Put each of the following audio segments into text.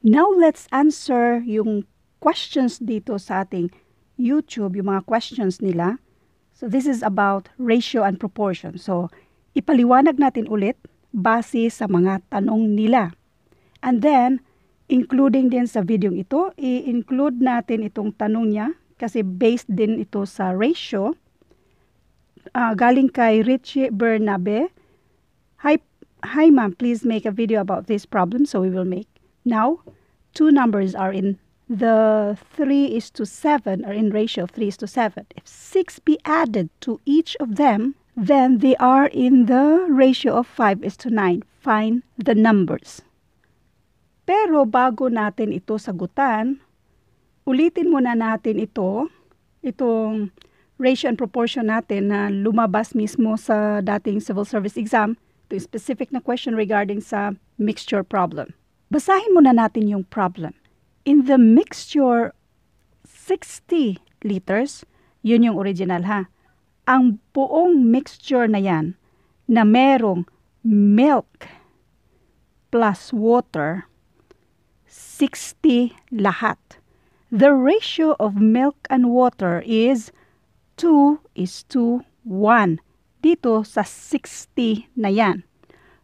Now let's answer yung questions dito sa ating YouTube, yung mga questions nila. So this is about ratio and proportion. So ipaliwanag natin ulit base sa mga tanong nila. And then, including din sa video ito, i-include natin itong tanong niya kasi based din ito sa ratio. Uh, galing kay Richie Bernabe. Hi, hi ma'am, please make a video about this problem. So we will make. Now, two numbers are in the 3 is to 7 are in ratio of 3 is to 7. If 6 be added to each of them, then they are in the ratio of 5 is to 9. Find the numbers. Pero bago natin ito sagutan, ulitin muna natin ito, itong ratio and proportion natin na lumabas mismo sa dating civil service exam, ito specific na question regarding sa mixture problem. Basahin muna natin yung problem. In the mixture 60 liters, yun yung original ha. Ang buong mixture na yan na merong milk plus water, 60 lahat. The ratio of milk and water is 2 is to 1 dito sa 60 na yan.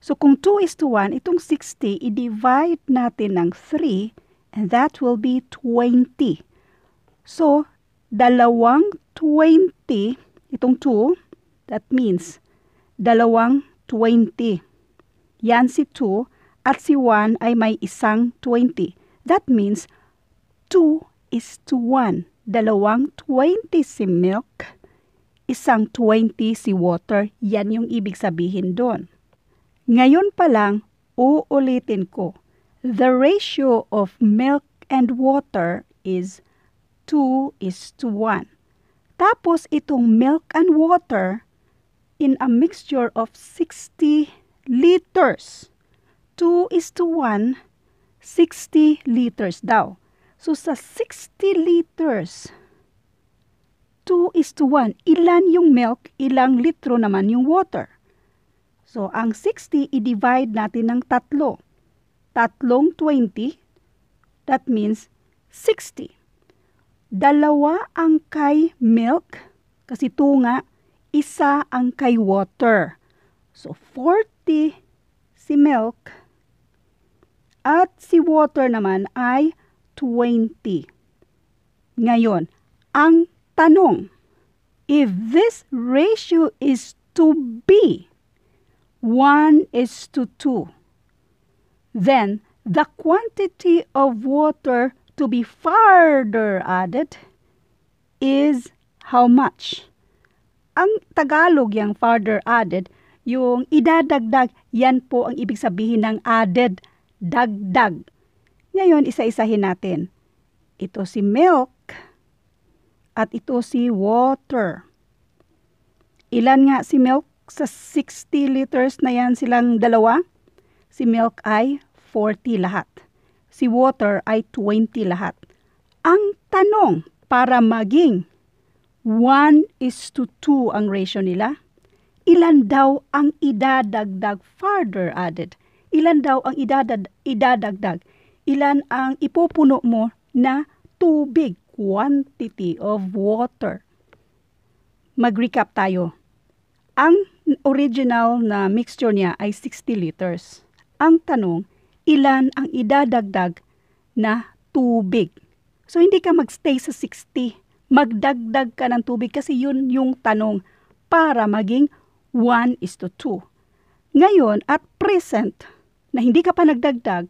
So kung 2 is to 1, itong 60, i-divide natin ng 3 and that will be 20. So, dalawang 20, itong 2, that means dalawang 20. Yan si 2 at si 1 ay may isang 20. That means 2 is to 1. Dalawang 20 si milk, isang 20 si water. Yan yung ibig sabihin doon. Ngayon pa lang, uulitin ko. The ratio of milk and water is 2 is to 1. Tapos itong milk and water in a mixture of 60 liters. 2 is to 1, 60 liters daw. So sa 60 liters, 2 is to 1. Ilan yung milk, ilang litro naman yung water? So, ang 60, i-divide natin ng tatlo. Tatlong 20, that means 60. Dalawa ang kay milk, kasi ito nga, isa ang kay water. So, 40 si milk, at si water naman ay 20. Ngayon, ang tanong, if this ratio is to be 1 is to 2. Then, the quantity of water to be further added is how much? Ang Tagalog yung further added, yung idadagdag, yan po ang ibig sabihin ng added, dagdag. Ngayon, isa-isahin natin. Ito si milk at ito si water. Ilan nga si milk? Sa 60 liters na yan silang dalawa, si milk ay 40 lahat. Si water ay 20 lahat. Ang tanong, para maging 1 is to 2 ang ratio nila, ilan daw ang idadagdag further added? Ilan daw ang idadad, idadagdag? Ilan ang ipupuno mo na tubig, quantity of water? Mag-recap tayo. Ang original na mixture niya ay 60 liters. Ang tanong, ilan ang idadagdag na tubig? So hindi ka magstay sa 60. Magdagdag ka ng tubig kasi yun yung tanong para maging 1 is to 2. Ngayon, at present, na hindi ka pa nagdagdag,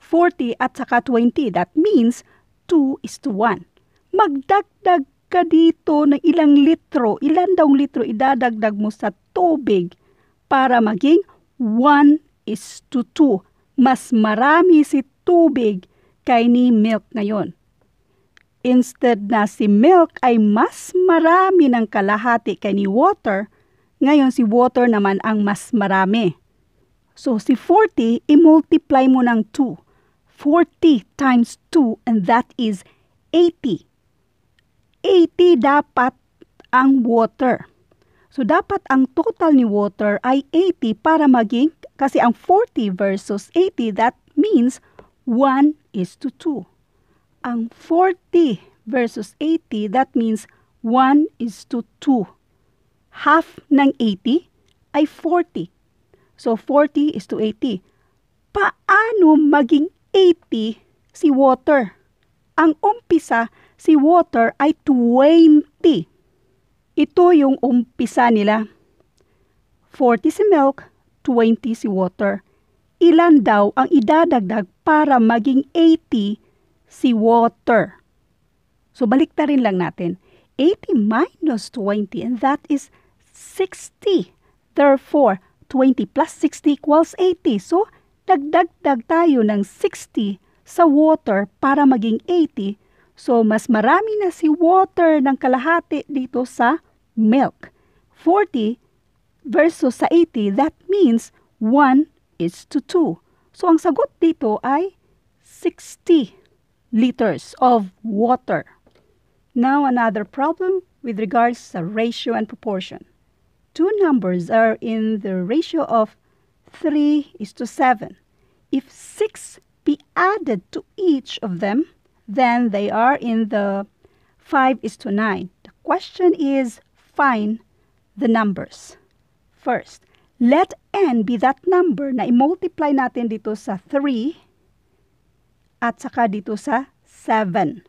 40 at saka 20, that means 2 is to 1. Magdagdag ka dito ng ilang litro, ilan daw litro idadagdag mo sa tubig para maging 1 is to 2. Mas marami si tubig kay ni milk ngayon. Instead na si milk ay mas marami ng kalahati kay ni water, ngayon si water naman ang mas marami. So si 40, i-multiply mo ng 2. 40 times 2 and that is 80. 80 dapat ang water. So, dapat ang total ni water ay 80 para maging, kasi ang 40 versus 80, that means 1 is to 2. Ang 40 versus 80, that means 1 is to 2. Half ng 80 ay 40. So 40 is to 80. Paano maging 80 si water? Ang umpisa, si water ay 20. Ito yung umpisa nila. 40 si milk, 20 si water. Ilan daw ang idadagdag para maging 80 si water? So baliktarin lang natin. 80 minus 20 and that is 60. Therefore, 20 plus 60 equals 80. So, dagdagdag tayo ng 60 sa water para maging 80. So, mas marami na si water ng kalahati dito sa milk. 40 versus sa 80, that means 1 is to 2. So, ang sagot dito ay 60 liters of water. Now, another problem with regards to ratio and proportion. Two numbers are in the ratio of 3 is to 7. If 6 be added to each of them, then they are in the 5 is to 9. The question is find the numbers. First, let n be that number na i-multiply natin dito sa 3 at saka dito sa 7.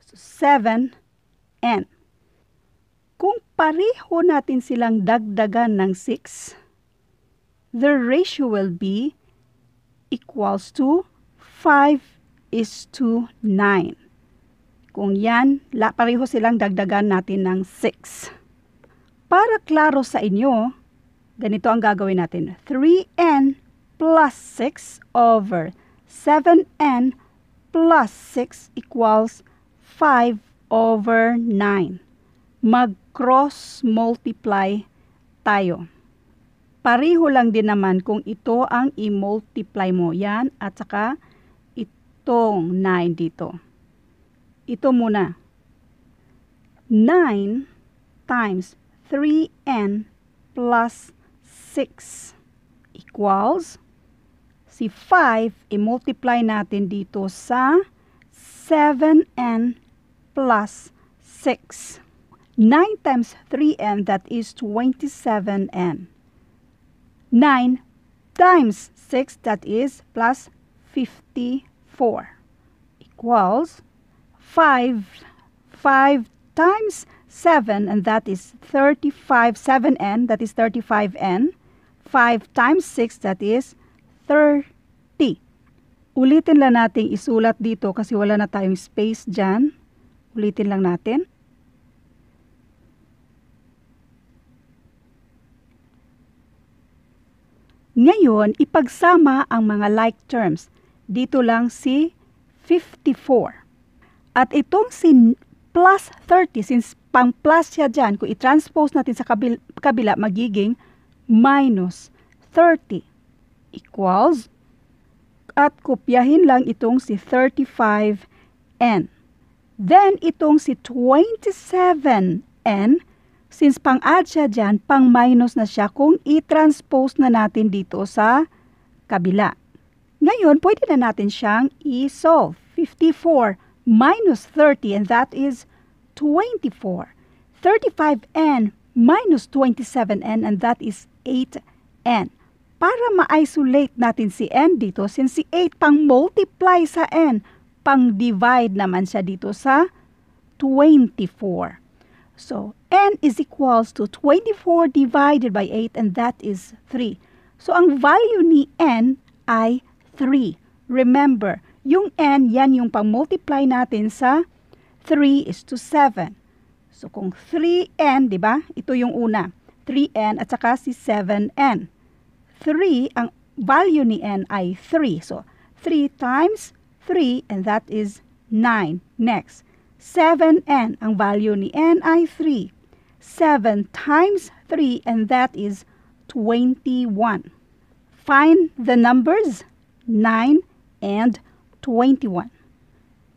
So, 7 n. Kung pareho natin silang dagdagan ng 6, the ratio will be equals to 5 is to 9. Kung yan, la, pareho silang dagdagan natin ng 6. Para klaro sa inyo, ganito ang gagawin natin. 3n plus 6 over 7n plus 6 equals 5 over 9. Mag-cross multiply tayo. Pareho lang din naman kung ito ang i-multiply mo. Yan at saka itong 9 dito. Ito muna. 9 times 3n plus 6 equals si 5 i-multiply natin dito sa 7n plus 6. 9 times 3n, that is 27n. 9 times 6, that is plus 54, equals 5. 5 times 7, and that is 35, 7n, that is 35n. 5 times 6, that is 30. Ulitin lang natin isulat dito kasi wala na tayong space dyan. Ulitin lang natin. Ngayon, ipagsama ang mga like terms. Dito lang si 54. At itong si plus 30, since pang plus siya dyan, kung i-transpose natin sa kabila, kabila magiging minus 30 equals at kopyahin lang itong si 35n. Then, itong si 27n, since pang-add siya dyan, pang-minus na siya kung i-transpose na natin dito sa kabila. Ngayon, pwede na natin siyang i-solve. 54 minus 30 and that is 24. 35n minus 27n and that is 8n. Para ma-isolate natin si n dito, since si 8 pang multiply sa n, pang-divide naman siya dito sa 24. So, n is equals to 24 divided by 8 and that is 3. So, ang value ni n ay 3. Remember, yung n, yan yung pang-multiply natin sa 3 is to 7. So, kung 3n, di ba? Ito yung una. 3n at saka si 7n. 3, ang value ni n ay 3. So, 3 times 3 and that is 9. Next, 7n. Ang value ni n ay 3. 7 times 3 and that is 21. Find the numbers 9 and 21.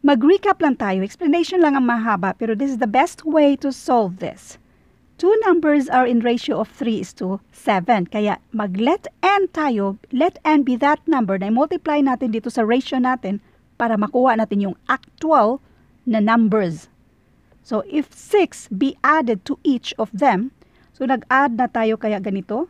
Mag-recap lang tayo. Explanation lang ang mahaba pero this is the best way to solve this. two numbers are in ratio of 3 is to 7. Kaya mag-let n tayo, let n be that number na multiply natin dito sa ratio natin para makuha natin yung actual na numbers. So if 6 be added to each of them, so nag-add na tayo kaya ganito,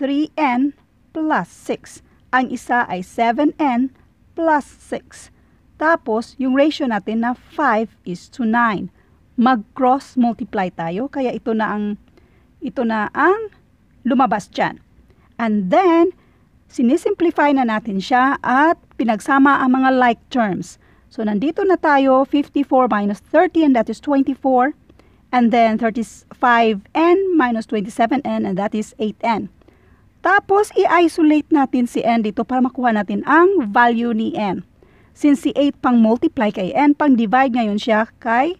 3n plus 6. Ang isa ay 7n plus 6. Tapos, yung ratio natin na 5 is to 9 mag-cross multiply tayo. Kaya ito na ang ito na ang lumabas dyan. And then, sinisimplify na natin siya at pinagsama ang mga like terms. So, nandito na tayo, 54 minus 30 and that is 24. And then, 35n minus 27n and that is 8n. Tapos, i-isolate natin si n dito para makuha natin ang value ni n. Since si 8 pang multiply kay n, pang divide ngayon siya kay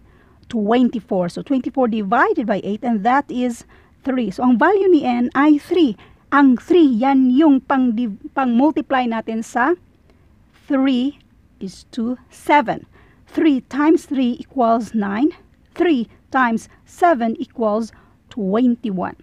24. So 24 divided by 8 and that is 3. So ang value ni n ay 3. Ang 3, yan yung pang, pang multiply natin sa 3 is to 7. 3 times 3 equals 9. 3 times 7 equals 21.